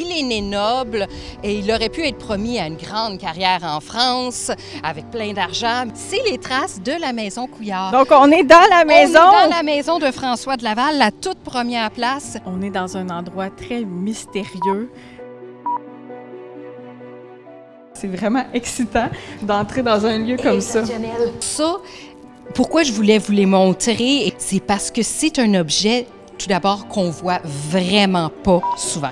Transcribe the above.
Il est né noble et il aurait pu être promis à une grande carrière en France avec plein d'argent. C'est les traces de la maison Couillard. Donc, on est dans la maison. On est dans la maison de François de Laval, la toute première place. On est dans un endroit très mystérieux. C'est vraiment excitant d'entrer dans un lieu comme ça. Ça, pourquoi je voulais vous les montrer, c'est parce que c'est un objet, tout d'abord, qu'on voit vraiment pas souvent.